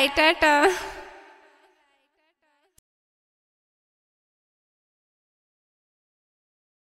Bye. Tata.